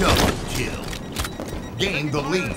Double kill. Gain the lead.